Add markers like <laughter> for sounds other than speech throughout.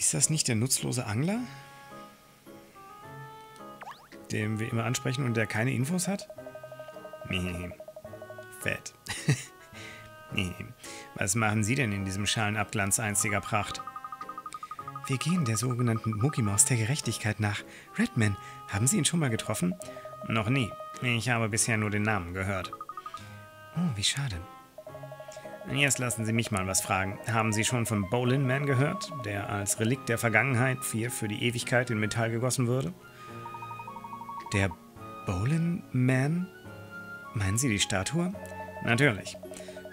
Ist das nicht der nutzlose Angler? Den wir immer ansprechen und der keine Infos hat? Nee. Fett. <laughs> nee. Was machen Sie denn in diesem Schalenabglanz einziger Pracht? Wir gehen der sogenannten Muckimaus der Gerechtigkeit nach. Redman, haben Sie ihn schon mal getroffen? Noch nie. Ich habe bisher nur den Namen gehört. Oh, wie schade. Jetzt lassen Sie mich mal was fragen. Haben Sie schon von Bolin Man gehört, der als Relikt der Vergangenheit hier für die Ewigkeit in Metall gegossen wurde? Der Bolin Man? Meinen Sie die Statue? Natürlich.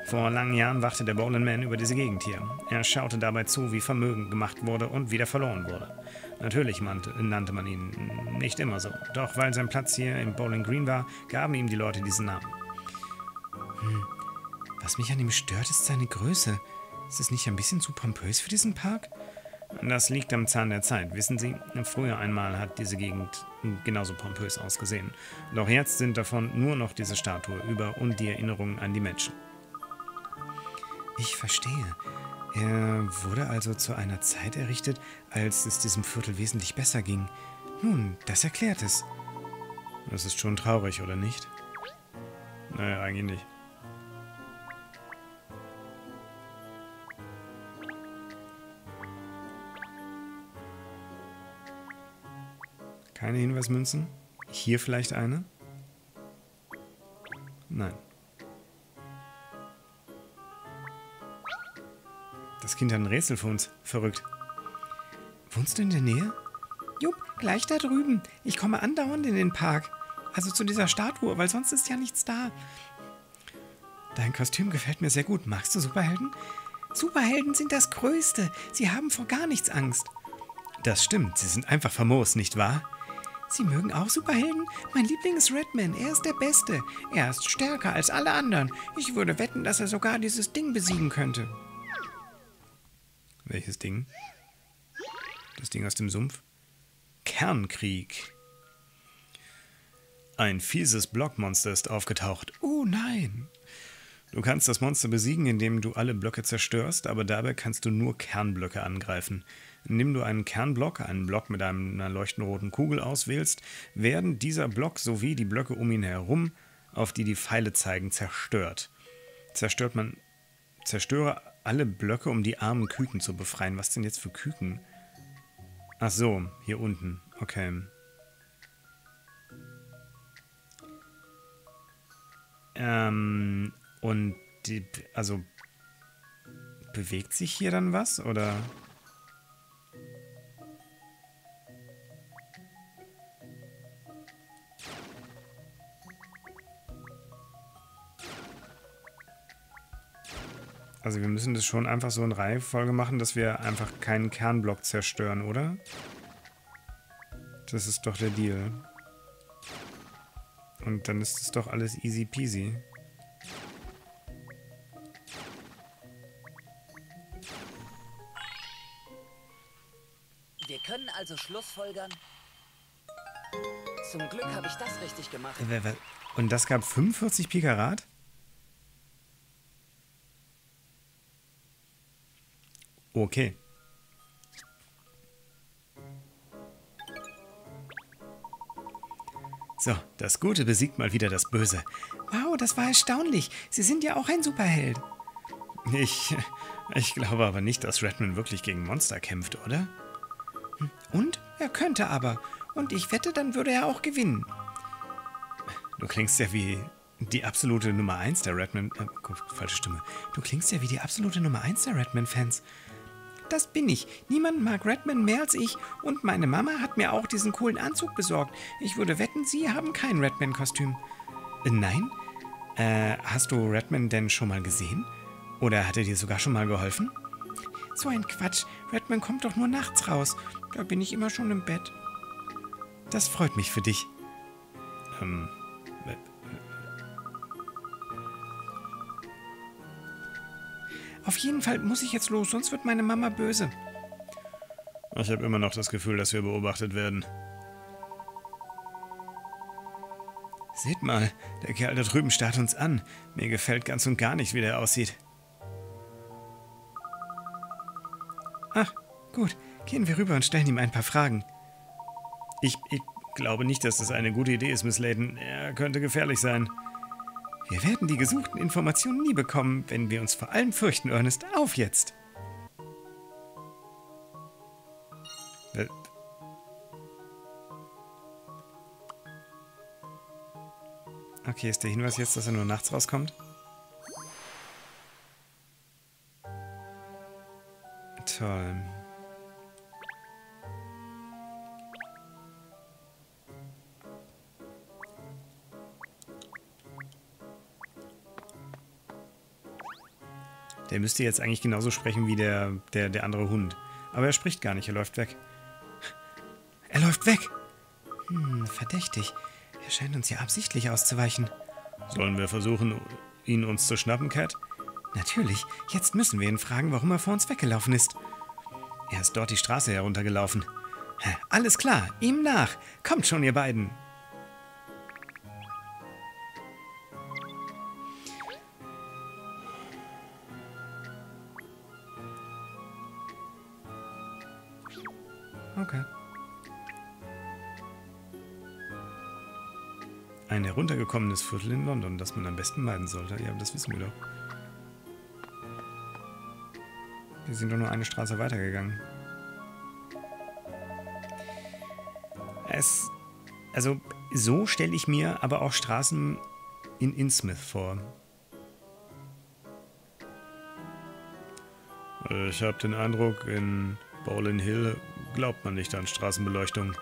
Vor langen Jahren wachte der Bolin Man über diese Gegend hier. Er schaute dabei zu, wie Vermögen gemacht wurde und wieder verloren wurde. Natürlich nannte man ihn nicht immer so. Doch weil sein Platz hier im Bowling Green war, gaben ihm die Leute diesen Namen. Hm. Was mich an ihm stört, ist seine Größe. Ist es nicht ein bisschen zu pompös für diesen Park? Das liegt am Zahn der Zeit, wissen Sie. Früher einmal hat diese Gegend genauso pompös ausgesehen. Doch jetzt sind davon nur noch diese Statue über und die Erinnerungen an die Menschen. Ich verstehe. Er wurde also zu einer Zeit errichtet, als es diesem Viertel wesentlich besser ging. Nun, das erklärt es. Das ist schon traurig, oder nicht? Naja, eigentlich nicht. Keine Hinweismünzen? Hier vielleicht eine? Nein. Das Kind hat ein Rätsel für uns. Verrückt. Wohnst du in der Nähe? Jupp, gleich da drüben. Ich komme andauernd in den Park. Also zu dieser Statue, weil sonst ist ja nichts da. Dein Kostüm gefällt mir sehr gut. Magst du Superhelden? Superhelden sind das Größte. Sie haben vor gar nichts Angst. Das stimmt. Sie sind einfach famos, nicht wahr? Sie mögen auch Superhelden? Mein Liebling ist Redman. Er ist der Beste. Er ist stärker als alle anderen. Ich würde wetten, dass er sogar dieses Ding besiegen könnte. Welches Ding? Das Ding aus dem Sumpf? Kernkrieg. Ein fieses Blockmonster ist aufgetaucht. Oh nein! Du kannst das Monster besiegen, indem du alle Blöcke zerstörst, aber dabei kannst du nur Kernblöcke angreifen. Nimm du einen Kernblock, einen Block mit einer leuchtend roten Kugel auswählst, werden dieser Block sowie die Blöcke um ihn herum, auf die die Pfeile zeigen, zerstört. Zerstört man. Zerstöre alle Blöcke, um die armen Küken zu befreien. Was denn jetzt für Küken? Ach so, hier unten. Okay. Ähm, und die, also bewegt sich hier dann was oder? Also wir müssen das schon einfach so in Reihenfolge machen, dass wir einfach keinen Kernblock zerstören, oder? Das ist doch der Deal. Und dann ist es doch alles easy peasy. Wir können also Schlussfolgern. Zum Glück habe ich das richtig gemacht. Und das gab 45 Pikarat? Okay. So, das Gute besiegt mal wieder das Böse. Wow, das war erstaunlich. Sie sind ja auch ein Superheld. Ich, ich glaube aber nicht, dass Redman wirklich gegen Monster kämpft, oder? Hm, und? Er könnte aber. Und ich wette, dann würde er auch gewinnen. Du klingst ja wie die absolute Nummer 1 der Redman... Äh, falsche Stimme. Du klingst ja wie die absolute Nummer 1 der Redman-Fans. Das bin ich. Niemand mag Redman mehr als ich und meine Mama hat mir auch diesen coolen Anzug besorgt. Ich würde wetten, Sie haben kein Redman-Kostüm. Äh, nein? Äh, hast du Redman denn schon mal gesehen? Oder hat er dir sogar schon mal geholfen? So ein Quatsch. Redman kommt doch nur nachts raus. Da bin ich immer schon im Bett. Das freut mich für dich. Ähm, Auf jeden Fall muss ich jetzt los, sonst wird meine Mama böse. Ich habe immer noch das Gefühl, dass wir beobachtet werden. Seht mal, der Kerl da drüben starrt uns an. Mir gefällt ganz und gar nicht, wie der aussieht. Ach, Gut, gehen wir rüber und stellen ihm ein paar Fragen. Ich, ich glaube nicht, dass das eine gute Idee ist, Miss Layton. Er könnte gefährlich sein. Wir werden die gesuchten Informationen nie bekommen, wenn wir uns vor allem fürchten, Ernest. Auf jetzt! Äh. Okay, ist der Hinweis jetzt, dass er nur nachts rauskommt? Der müsste jetzt eigentlich genauso sprechen wie der, der, der andere Hund. Aber er spricht gar nicht, er läuft weg. Er läuft weg! Hm, verdächtig. Er scheint uns ja absichtlich auszuweichen. Sollen wir versuchen, ihn uns zu schnappen, Cat? Natürlich. Jetzt müssen wir ihn fragen, warum er vor uns weggelaufen ist. Er ist dort die Straße heruntergelaufen. Alles klar, ihm nach. Kommt schon, ihr beiden. Heruntergekommenes Viertel in London, das man am besten meiden sollte. Ja, das wissen wir doch. Wir sind doch nur eine Straße weitergegangen. Es. Also, so stelle ich mir aber auch Straßen in Innsmouth vor. Ich habe den Eindruck, in Bowling Hill glaubt man nicht an Straßenbeleuchtung.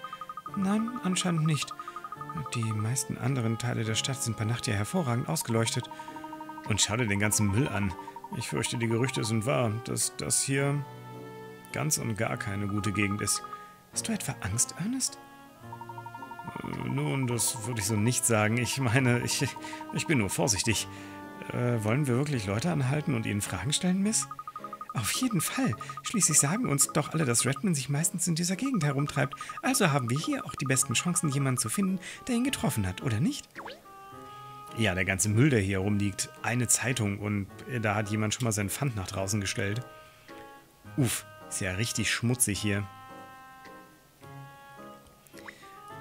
Nein, anscheinend nicht. Die meisten anderen Teile der Stadt sind bei Nacht ja hervorragend ausgeleuchtet. Und schau dir den ganzen Müll an. Ich fürchte, die Gerüchte sind wahr, dass das hier ganz und gar keine gute Gegend ist. Hast du etwa Angst, Ernest? Äh, nun, das würde ich so nicht sagen. Ich meine, ich, ich bin nur vorsichtig. Äh, wollen wir wirklich Leute anhalten und ihnen Fragen stellen, Miss? Auf jeden Fall. Schließlich sagen uns doch alle, dass Redman sich meistens in dieser Gegend herumtreibt. Also haben wir hier auch die besten Chancen, jemanden zu finden, der ihn getroffen hat, oder nicht? Ja, der ganze Müll, der hier rumliegt. Eine Zeitung und da hat jemand schon mal sein Pfand nach draußen gestellt. Uff, ist ja richtig schmutzig hier.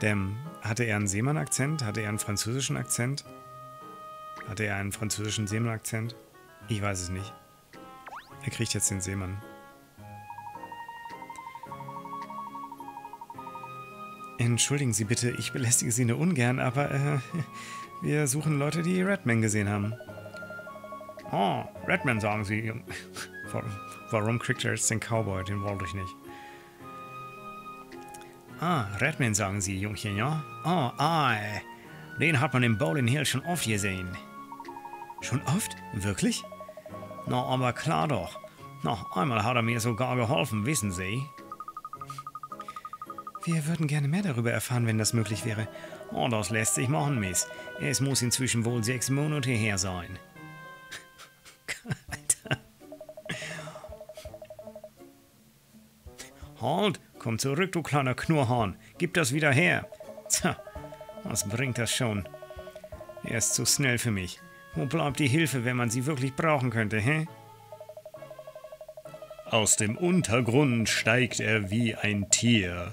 Damn, hatte er einen Seemann-Akzent? Hatte er einen französischen Akzent? Hatte er einen französischen Seemann-Akzent? Ich weiß es nicht. Er kriegt jetzt den Seemann. Entschuldigen Sie bitte, ich belästige Sie nur ungern, aber äh, wir suchen Leute, die Redman gesehen haben. Oh, Redman sagen Sie. Warum kriegt er jetzt den Cowboy? Den wollte ich nicht. Ah, Redman sagen Sie, Jungchen, ja? Oh, ah, den hat man im Bowling Hill schon oft gesehen. Schon oft? Wirklich? Na, aber klar doch. Na, einmal hat er mir sogar geholfen, wissen Sie. Wir würden gerne mehr darüber erfahren, wenn das möglich wäre. Oh, das lässt sich machen, Miss. Es muss inzwischen wohl sechs Monate her sein. <laughs> Alter. Halt, komm zurück, du kleiner Knurrhahn. Gib das wieder her. Tja, was bringt das schon? Er ist zu schnell für mich. Wo bleibt die Hilfe, wenn man sie wirklich brauchen könnte, hä? Aus dem Untergrund steigt er wie ein Tier.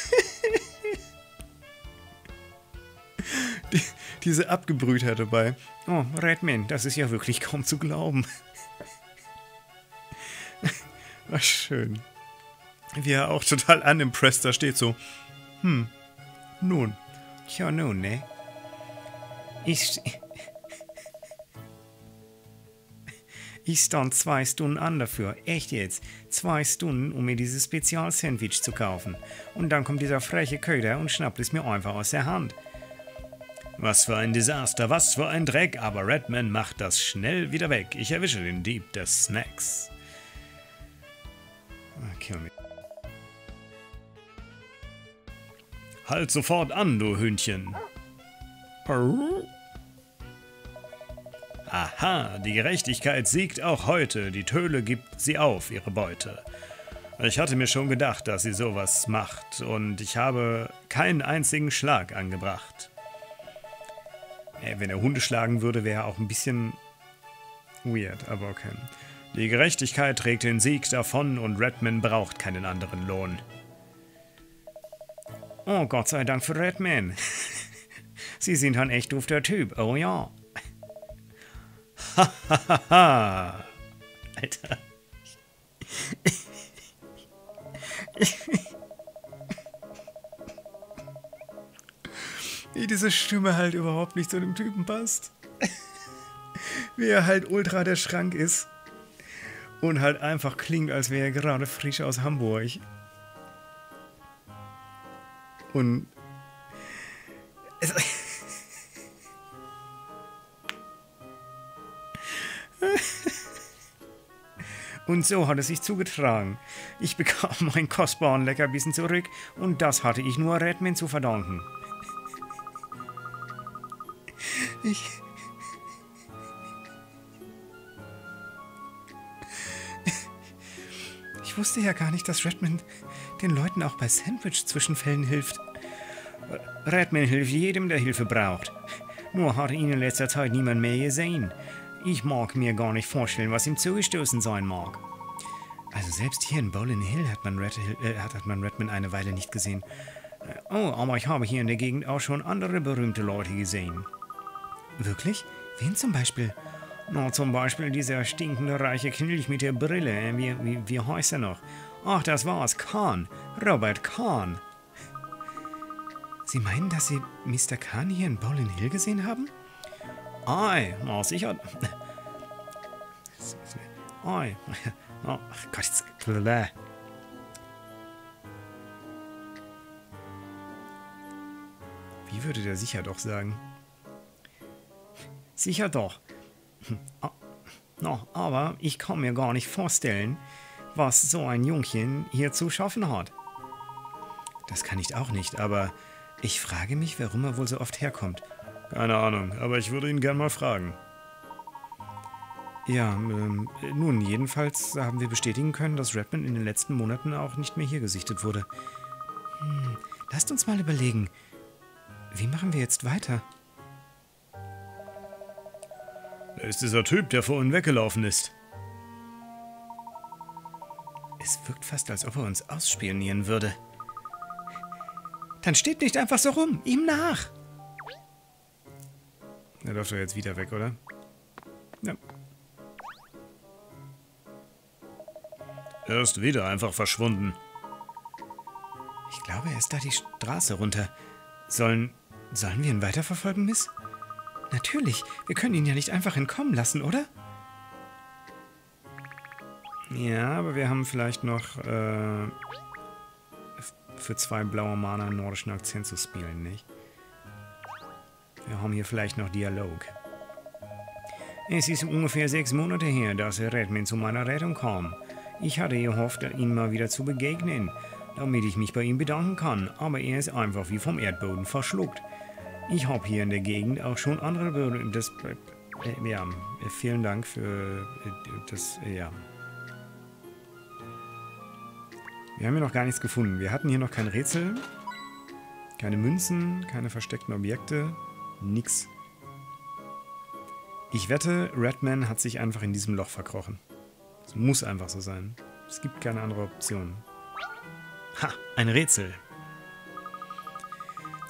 Die, diese Abgebrühtheit dabei. Oh, Redman, das ist ja wirklich kaum zu glauben. Ach, schön. Wie er auch total unimpressed da steht, so. Hm, nun. Ja, nun, ne? Ich, Ich stand zwei Stunden an dafür. Echt jetzt. Zwei Stunden, um mir dieses Spezialsandwich zu kaufen. Und dann kommt dieser freche Köder und schnappt es mir einfach aus der Hand. Was für ein Desaster, was für ein Dreck, aber Redman macht das schnell wieder weg. Ich erwische den Dieb des Snacks. Kill me. Halt sofort an, du Hündchen. Aha, die Gerechtigkeit siegt auch heute. Die Töle gibt sie auf, ihre Beute. Ich hatte mir schon gedacht, dass sie sowas macht, und ich habe keinen einzigen Schlag angebracht. Äh, wenn er Hunde schlagen würde, wäre er auch ein bisschen weird, aber okay. Die Gerechtigkeit trägt den Sieg davon und Redman braucht keinen anderen Lohn. Oh, Gott sei Dank für Redman. <laughs> Sie sind ein echt dufter Typ, oh ja. Hahaha. Alter. <laughs> Wie diese Stimme halt überhaupt nicht zu dem Typen passt. <laughs> Wie er halt ultra der Schrank ist. Und halt einfach klingt, als wäre er gerade frisch aus Hamburg. Und. <laughs> Und so hat es sich zugetragen. Ich bekam meinen kostbaren Leckerbissen zurück und das hatte ich nur Redman zu verdanken. Ich. Ich wusste ja gar nicht, dass Redman den Leuten auch bei Sandwich-Zwischenfällen hilft. Redman hilft jedem, der Hilfe braucht. Nur hat ihn in letzter Zeit niemand mehr gesehen. Ich mag mir gar nicht vorstellen, was ihm zugestoßen sein mag. Also selbst hier in Bowling Hill hat man, Red, äh, hat man Redman eine Weile nicht gesehen. Äh, oh, aber ich habe hier in der Gegend auch schon andere berühmte Leute gesehen. Wirklich? Wen zum Beispiel? Na, zum Beispiel dieser stinkende reiche Knilch mit der Brille. Äh, wie, wie, wie heißt er noch? Ach, das war's. Kahn. Robert Kahn. Sie meinen, dass Sie Mr. Kahn hier in Bowling Hill gesehen haben? Ei, na sicher. Ei. Oh, Gott, jetzt. Wie würde der sicher doch sagen? Sicher doch. No, aber ich kann mir gar nicht vorstellen, was so ein Jungchen hier zu schaffen hat. Das kann ich auch nicht, aber ich frage mich, warum er wohl so oft herkommt. Keine Ahnung, aber ich würde ihn gern mal fragen. Ja, ähm, nun, jedenfalls haben wir bestätigen können, dass Redman in den letzten Monaten auch nicht mehr hier gesichtet wurde. Hm, lasst uns mal überlegen. Wie machen wir jetzt weiter? Wer ist dieser Typ, der vor vorhin weggelaufen ist? Es wirkt fast, als ob er uns ausspionieren würde. Dann steht nicht einfach so rum. Ihm nach. Er läuft doch jetzt wieder weg, oder? Ja. Er ist wieder einfach verschwunden. Ich glaube, er ist da die Straße runter. Sollen. Sollen wir ihn weiterverfolgen, Miss? Natürlich. Wir können ihn ja nicht einfach entkommen lassen, oder? Ja, aber wir haben vielleicht noch äh, für zwei blaue Mana einen nordischen Akzent zu spielen, nicht? Wir haben hier vielleicht noch Dialog. Es ist ungefähr sechs Monate her, dass Redman zu meiner Rettung kam. Ich hatte gehofft, ihm mal wieder zu begegnen, damit ich mich bei ihm bedanken kann, aber er ist einfach wie vom Erdboden verschluckt. Ich habe hier in der Gegend auch schon andere Bürger. Das, äh, ja, vielen Dank für äh, das, äh, ja. Wir haben hier noch gar nichts gefunden. Wir hatten hier noch kein Rätsel, keine Münzen, keine versteckten Objekte. Nix. Ich wette, Redman hat sich einfach in diesem Loch verkrochen. Es muss einfach so sein. Es gibt keine andere Option. Ha, ein Rätsel.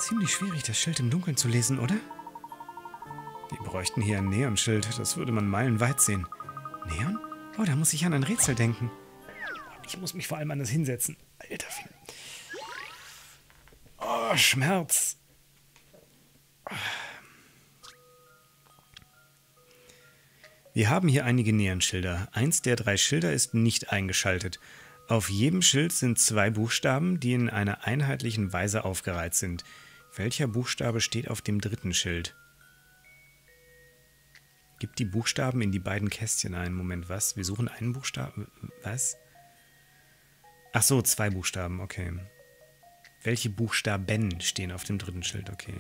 Ziemlich schwierig, das Schild im Dunkeln zu lesen, oder? Wir bräuchten hier ein Neonschild. Das würde man meilenweit sehen. Neon? Oh, da muss ich an ein Rätsel denken. Ich muss mich vor allem an das hinsetzen. Alter. Oh, Schmerz. Wir haben hier einige Neonschilder. Eins der drei Schilder ist nicht eingeschaltet. Auf jedem Schild sind zwei Buchstaben, die in einer einheitlichen Weise aufgereiht sind. Welcher Buchstabe steht auf dem dritten Schild? Gib die Buchstaben in die beiden Kästchen ein. Moment, was? Wir suchen einen Buchstaben. Was? Ach so, zwei Buchstaben, okay. Welche Buchstaben stehen auf dem dritten Schild? Okay.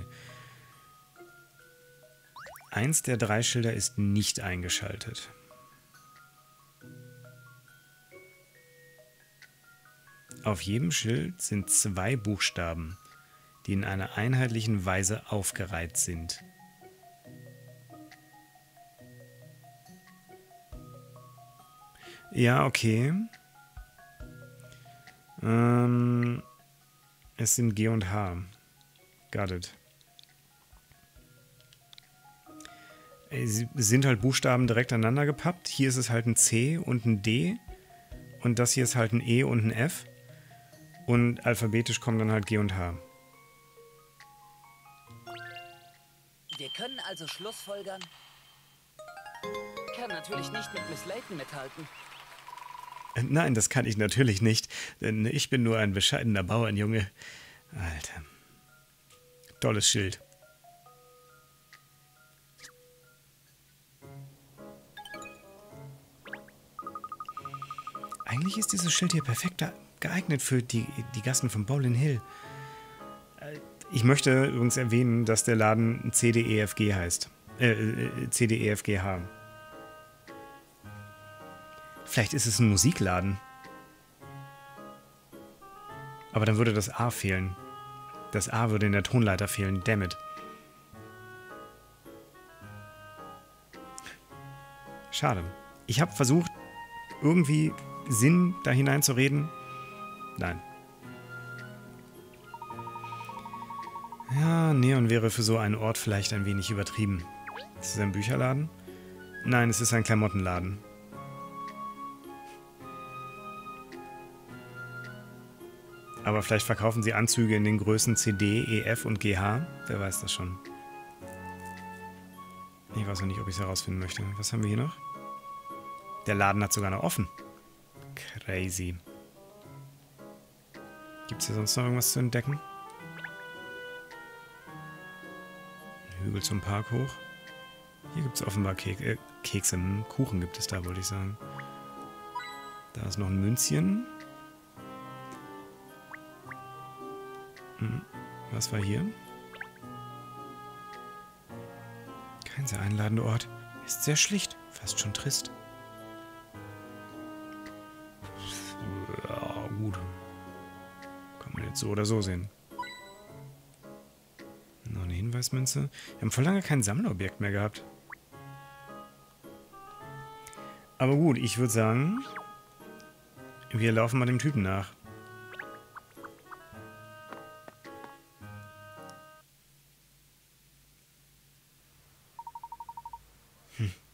Eins der drei Schilder ist nicht eingeschaltet. Auf jedem Schild sind zwei Buchstaben, die in einer einheitlichen Weise aufgereiht sind. Ja, okay. Ähm, es sind G und H. Got it. Es sind halt Buchstaben direkt aneinander gepappt. Hier ist es halt ein C und ein D. Und das hier ist halt ein E und ein F. Und alphabetisch kommen dann halt G und H. Wir können also Schlussfolgern. Kann natürlich nicht mit Miss Layton mithalten. Äh, nein, das kann ich natürlich nicht, denn ich bin nur ein bescheidener Bauernjunge. Alter. Tolles Schild. Eigentlich ist dieses Schild hier perfekt geeignet für die, die Gassen von Bowling Hill. Ich möchte übrigens erwähnen, dass der Laden CDEFG heißt. Äh, äh CDEFGH. Vielleicht ist es ein Musikladen. Aber dann würde das A fehlen. Das A würde in der Tonleiter fehlen. Dammit. Schade. Ich habe versucht, irgendwie Sinn da hineinzureden. Nein. Ja, Neon wäre für so einen Ort vielleicht ein wenig übertrieben. Ist es ein Bücherladen? Nein, es ist ein Klamottenladen. Aber vielleicht verkaufen sie Anzüge in den Größen CD, EF und GH. Wer weiß das schon. Ich weiß noch nicht, ob ich es herausfinden möchte. Was haben wir hier noch? Der Laden hat sogar noch offen. Crazy. Gibt es hier sonst noch irgendwas zu entdecken? Hügel zum Park hoch. Hier gibt es offenbar Kek äh, Kekse. Kuchen gibt es da, wollte ich sagen. Da ist noch ein Münzchen. Hm. Was war hier? Kein sehr einladender Ort. Ist sehr schlicht, fast schon trist. Ja, gut. Kann man jetzt so oder so sehen. Hinweismünze. Wir haben vor lange kein Sammlerobjekt mehr gehabt. Aber gut, ich würde sagen, wir laufen mal dem Typen nach.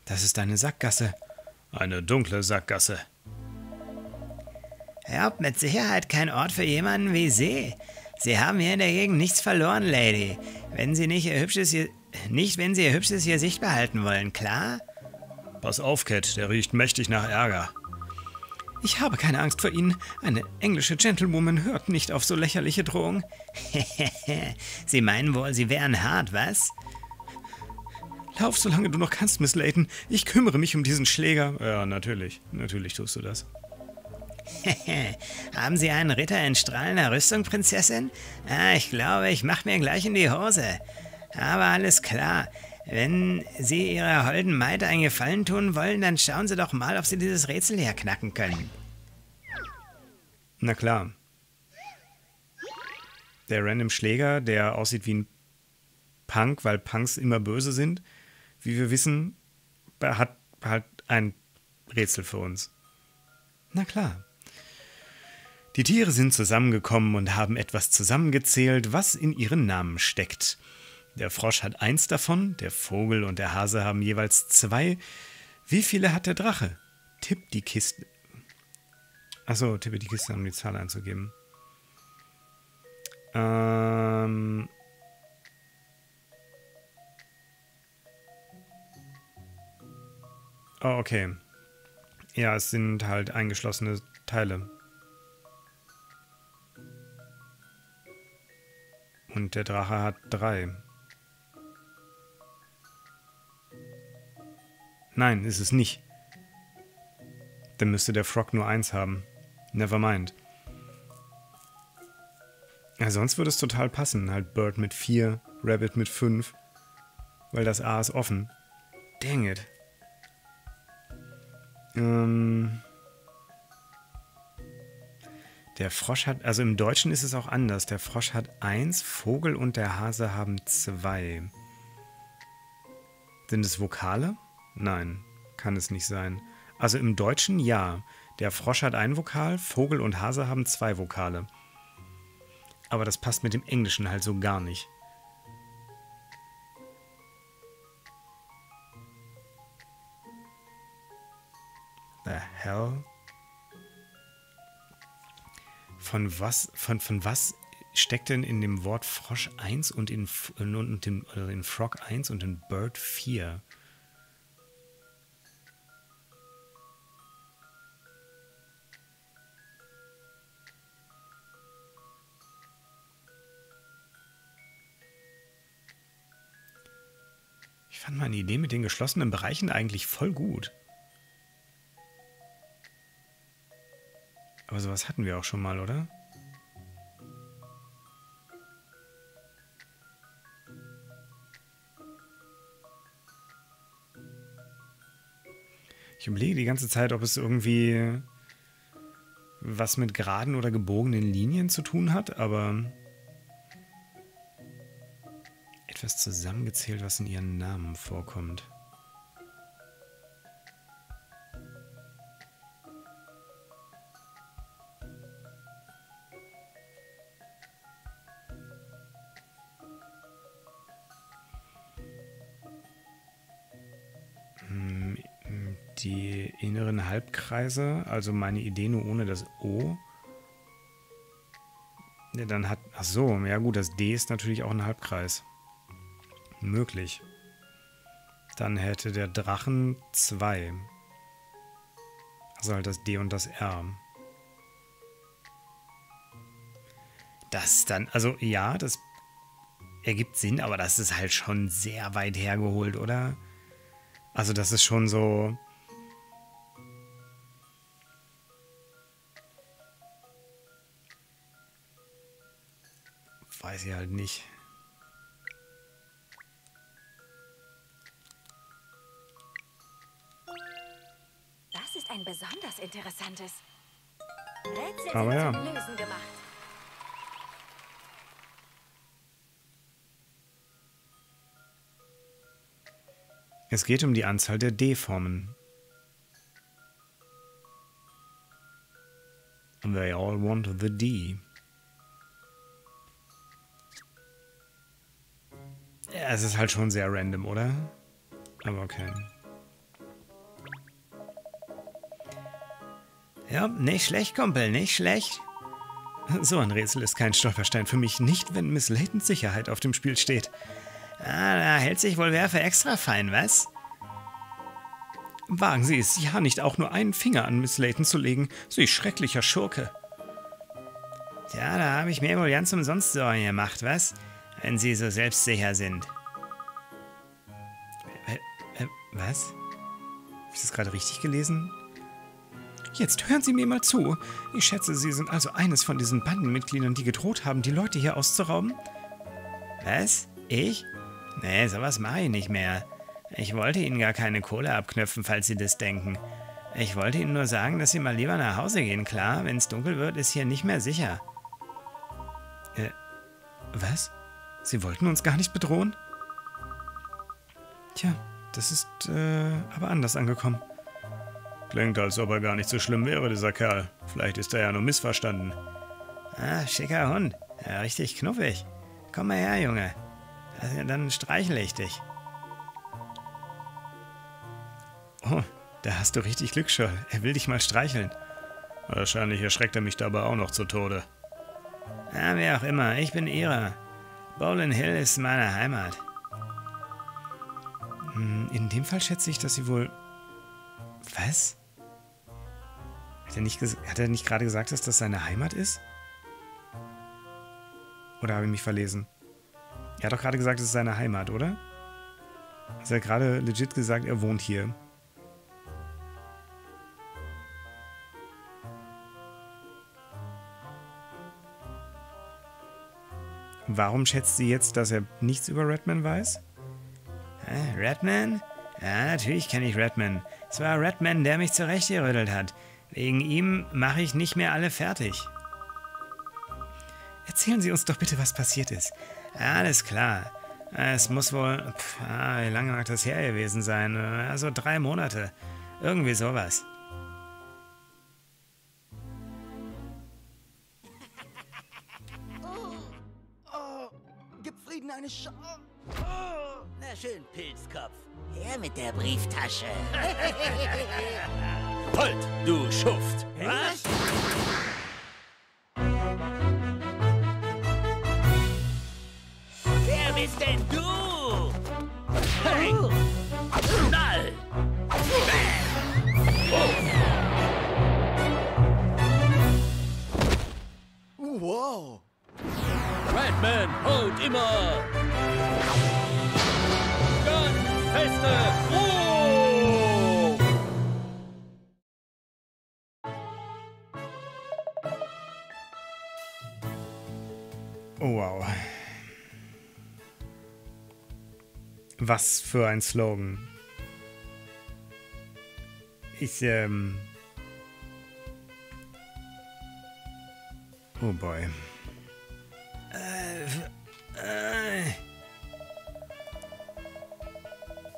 Das ist eine Sackgasse. Eine dunkle Sackgasse. Ihr habt mit Sicherheit kein Ort für jemanden wie Sie. Sie haben hier in der Gegend nichts verloren, Lady. Wenn Sie nicht Ihr hübsches hier, nicht, wenn Sie Ihr hübsches Gesicht behalten wollen, klar? Pass auf, Cat, der riecht mächtig nach Ärger. Ich habe keine Angst vor Ihnen. Eine englische Gentlewoman hört nicht auf so lächerliche Drohungen. <laughs> Sie meinen wohl, Sie wären hart, was? Lauf, solange du noch kannst, Miss Layton. Ich kümmere mich um diesen Schläger. Ja, natürlich. Natürlich tust du das. <laughs> Haben Sie einen Ritter in strahlender Rüstung, Prinzessin? Ah, ich glaube, ich mache mir gleich in die Hose. Aber alles klar. Wenn Sie Ihrer holden Maid einen Gefallen tun wollen, dann schauen Sie doch mal, ob Sie dieses Rätsel hier knacken können. Na klar. Der random Schläger, der aussieht wie ein Punk, weil Punks immer böse sind, wie wir wissen, hat halt ein Rätsel für uns. Na klar. Die Tiere sind zusammengekommen und haben etwas zusammengezählt, was in ihren Namen steckt. Der Frosch hat eins davon, der Vogel und der Hase haben jeweils zwei. Wie viele hat der Drache? Tipp die Kiste. Achso, tippe die Kiste, um die Zahl einzugeben. Ähm, Oh, okay. Ja, es sind halt eingeschlossene Teile. Und der Drache hat drei. Nein, ist es nicht. Dann müsste der Frog nur eins haben. Never mind. Ja, sonst würde es total passen. Halt Bird mit 4, Rabbit mit 5. Weil das A ist offen. Dang it. Ähm. Der Frosch hat, also im Deutschen ist es auch anders. Der Frosch hat 1, Vogel und der Hase haben 2. Sind es Vokale? Nein, kann es nicht sein. Also im Deutschen ja. Der Frosch hat ein Vokal, Vogel und Hase haben zwei Vokale. Aber das passt mit dem Englischen halt so gar nicht. The hell? Von was, von, von was steckt denn in dem Wort Frosch 1 und in, und in, in Frog 1 und in Bird 4? Ich fand meine Idee mit den geschlossenen Bereichen eigentlich voll gut. Aber sowas hatten wir auch schon mal, oder? Ich überlege die ganze Zeit, ob es irgendwie was mit geraden oder gebogenen Linien zu tun hat, aber etwas zusammengezählt, was in ihren Namen vorkommt. Die inneren Halbkreise, also meine Idee nur ohne das O. Ja, dann hat, ach so, ja gut, das D ist natürlich auch ein Halbkreis. Möglich. Dann hätte der Drachen zwei. Also halt das D und das R. Das dann, also ja, das ergibt Sinn, aber das ist halt schon sehr weit hergeholt, oder? Also das ist schon so, weiß ich halt nicht. Das ist ein besonders interessantes Rätsel Aber ja. Lösen gemacht. Es geht um die Anzahl der D-Formen. They all want the D. es ist halt schon sehr random, oder? Aber okay. Ja, nicht schlecht, Kumpel, nicht schlecht. So ein Rätsel ist kein Stolperstein für mich, nicht wenn Miss Laytons Sicherheit auf dem Spiel steht. Ah, da hält sich wohl wer für extra fein, was? Wagen Sie es, ja nicht auch nur einen Finger an Miss Layton zu legen, Sie schrecklicher Schurke. Tja, da habe ich mir wohl ganz umsonst Sorgen gemacht, was? Wenn Sie so selbstsicher sind. Was? Habe ich das gerade richtig gelesen? Jetzt hören Sie mir mal zu. Ich schätze, Sie sind also eines von diesen Bandenmitgliedern, die gedroht haben, die Leute hier auszurauben? Was? Ich? Nee, sowas mache ich nicht mehr. Ich wollte Ihnen gar keine Kohle abknöpfen, falls Sie das denken. Ich wollte Ihnen nur sagen, dass Sie mal lieber nach Hause gehen, klar? Wenn es dunkel wird, ist hier nicht mehr sicher. Äh, was? Sie wollten uns gar nicht bedrohen? Tja, das ist äh, aber anders angekommen. Klingt, als ob er gar nicht so schlimm wäre, dieser Kerl. Vielleicht ist er ja nur missverstanden. Ah, schicker Hund. Ja, richtig knuffig. Komm mal her, Junge. Dann streichle ich dich. Oh, da hast du richtig Glück, Scholl. Er will dich mal streicheln. Wahrscheinlich erschreckt er mich dabei auch noch zu Tode. Ah, wer auch immer. Ich bin ihrer. Bowling Hill ist meine Heimat. Hm, In dem Fall schätze ich, dass sie wohl... Was? Hat er nicht, hat er nicht gerade gesagt, dass das seine Heimat ist? Oder habe ich mich verlesen? Er hat doch gerade gesagt, es ist seine Heimat, oder? Also er hat gerade legit gesagt, er wohnt hier. warum schätzt sie jetzt, dass er nichts über Redman weiß? Redman? Ja, natürlich kenne ich Redman. Es war Redman, der mich zurechtgerüttelt hat. Wegen ihm mache ich nicht mehr alle fertig. Erzählen Sie uns doch bitte, was passiert ist. Alles klar. Es muss wohl, pff, ah, wie lange mag das her gewesen sein? Also drei Monate. Irgendwie sowas. Was für ein Slogan. Ich, ähm. Oh boy.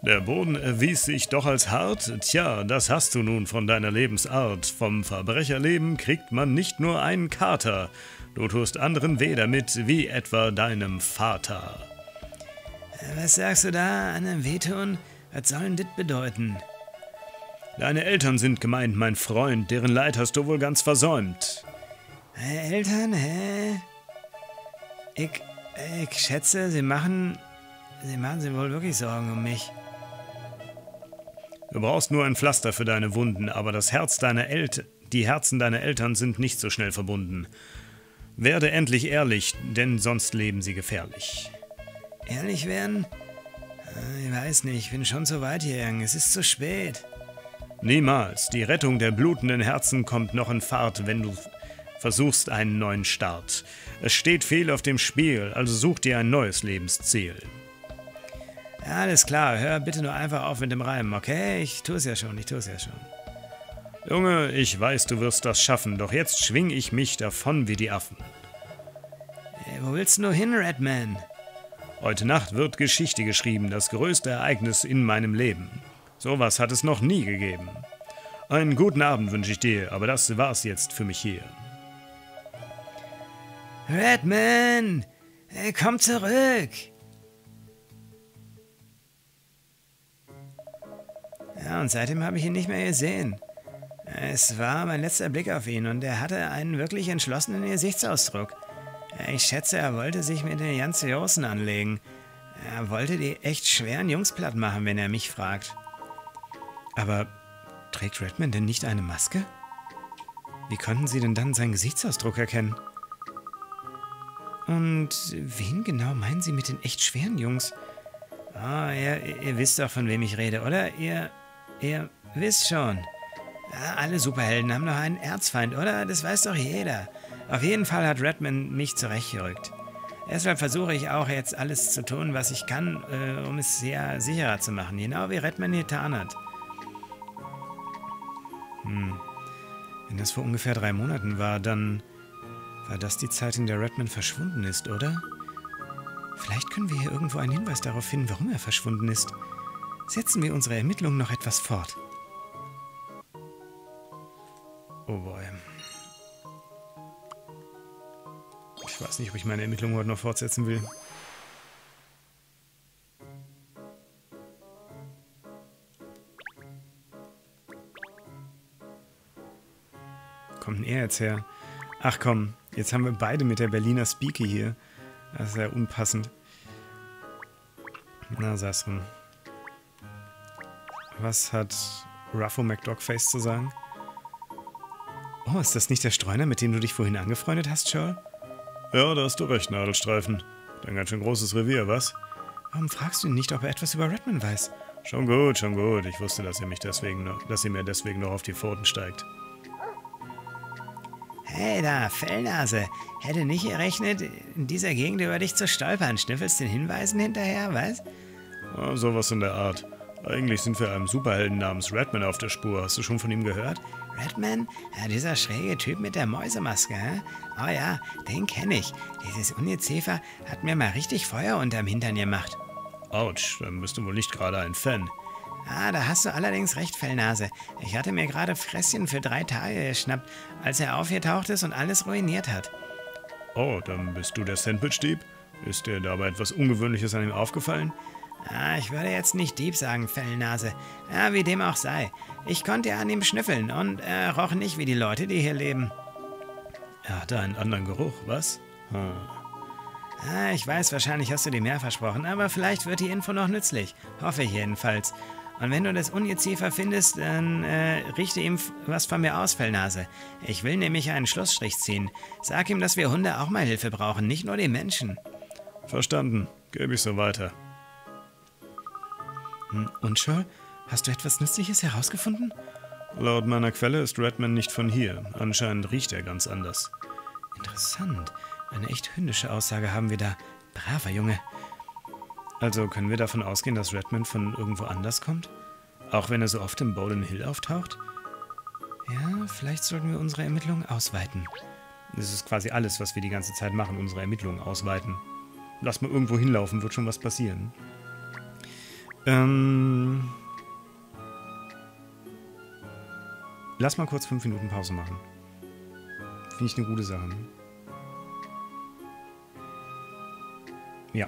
Der Boden erwies sich doch als hart. Tja, das hast du nun von deiner Lebensart. Vom Verbrecherleben kriegt man nicht nur einen Kater. Du tust anderen weh damit, wie etwa deinem Vater. Was sagst du da? Einem wehtun? Was soll denn das bedeuten? Deine Eltern sind gemeint, mein Freund, deren Leid hast du wohl ganz versäumt. Äh, Eltern, hä? Ich, ich schätze, sie machen. Sie machen sich wohl wirklich Sorgen um mich. Du brauchst nur ein Pflaster für deine Wunden, aber das Herz deiner Eltern, die Herzen deiner Eltern sind nicht so schnell verbunden. Werde endlich ehrlich, denn sonst leben sie gefährlich. Ehrlich werden? Äh, Ich weiß nicht, ich bin schon zu weit hier gegangen. Es ist zu spät. Niemals. Die Rettung der blutenden Herzen kommt noch in Fahrt, wenn du versuchst einen neuen Start. Es steht viel auf dem Spiel, also such dir ein neues Lebensziel. Alles klar, hör bitte nur einfach auf mit dem Reimen, okay? Ich tue es ja schon, ich tue es ja schon. Junge, ich weiß, du wirst das schaffen, doch jetzt schwing ich mich davon wie die Affen. Ey, wo willst du nur hin, Redman? Heute Nacht wird Geschichte geschrieben, das größte Ereignis in meinem Leben. Sowas hat es noch nie gegeben. Einen guten Abend wünsche ich dir, aber das war's jetzt für mich hier. Redman! Ey, komm zurück! Ja, und seitdem habe ich ihn nicht mehr gesehen. Es war mein letzter Blick auf ihn und er hatte einen wirklich entschlossenen Gesichtsausdruck. Ich schätze, er wollte sich mit den ganz Großen anlegen. Er wollte die echt schweren Jungs platt machen, wenn er mich fragt. Aber trägt Redman denn nicht eine Maske? Wie konnten Sie denn dann seinen Gesichtsausdruck erkennen? Und wen genau meinen Sie mit den echt schweren Jungs? Ah, ihr, ihr wisst doch, von wem ich rede, oder? Ihr, ihr wisst schon. Alle Superhelden haben doch einen Erzfeind, oder? Das weiß doch jeder. Auf jeden Fall hat Redman mich zurechtgerückt. Deshalb versuche ich auch jetzt alles zu tun, was ich kann, äh, um es sehr sicherer zu machen. Genau wie Redman getan hat. Wenn das vor ungefähr drei Monaten war, dann war das die Zeit, in der Redman verschwunden ist, oder? Vielleicht können wir hier irgendwo einen Hinweis darauf finden, warum er verschwunden ist. Setzen wir unsere Ermittlungen noch etwas fort. Oh boy. Ich weiß nicht, ob ich meine Ermittlungen heute noch fortsetzen will. Kommt denn er jetzt her? Ach komm, jetzt haben wir beide mit der Berliner Speaky hier. Das ist ja unpassend. Na, sag's rum. Was hat Ruffo McDogface zu sagen? Oh, ist das nicht der Streuner, mit dem du dich vorhin angefreundet hast, Joel? Ja, da hast du recht, Nadelstreifen. Ein ganz schön großes Revier, was? Warum fragst du ihn nicht, ob er etwas über Redman weiß? Schon gut, schon gut. Ich wusste, dass er mich deswegen noch, dass er mir deswegen noch auf die Pfoten steigt. Hey da, Fellnase. Hätte nicht gerechnet, in dieser Gegend über dich zu stolpern. Schnüffelst den Hinweisen hinterher, was? Ah, sowas in der Art. Eigentlich sind wir einem Superhelden namens Redman auf der Spur. Hast du schon von ihm gehört? Redman? Ja, dieser schräge Typ mit der Mäusemaske, hä? Oh ja, den kenne ich. Dieses Ungeziefer hat mir mal richtig Feuer unterm Hintern gemacht. Autsch, dann bist du wohl nicht gerade ein Fan. Ah, da hast du allerdings recht, Fellnase. Ich hatte mir gerade Fresschen für drei Tage geschnappt, als er aufgetaucht ist und alles ruiniert hat. Oh, dann bist du der Sandwich-Dieb? Ist dir dabei etwas Ungewöhnliches an ihm aufgefallen? Ah, ich würde jetzt nicht Dieb sagen, Fellnase. Ja, wie dem auch sei. Ich konnte ja an ihm schnüffeln und er roch nicht wie die Leute, die hier leben. Er hatte einen anderen Geruch, was? Hm. Ah, ich weiß, wahrscheinlich hast du dir mehr versprochen, aber vielleicht wird die Info noch nützlich. Hoffe ich jedenfalls. Und wenn du das Ungeziefer findest, dann äh, richte ihm was von mir aus, Fellnase. Ich will nämlich einen Schlussstrich ziehen. Sag ihm, dass wir Hunde auch mal Hilfe brauchen, nicht nur die Menschen. Verstanden. Gebe ich so weiter. Hm, und Shaw, hast du etwas Nützliches herausgefunden? Laut meiner Quelle ist Redman nicht von hier. Anscheinend riecht er ganz anders. Interessant. Eine echt hündische Aussage haben wir da. Braver Junge. Also können wir davon ausgehen, dass Redman von irgendwo anders kommt? Auch wenn er so oft im Bowden Hill auftaucht? Ja, vielleicht sollten wir unsere Ermittlungen ausweiten. Das ist quasi alles, was wir die ganze Zeit machen, unsere Ermittlungen ausweiten. Lass mal irgendwo hinlaufen, wird schon was passieren. Ähm. Lass mal kurz fünf Minuten Pause machen. Finde ich eine gute Sache. Ja.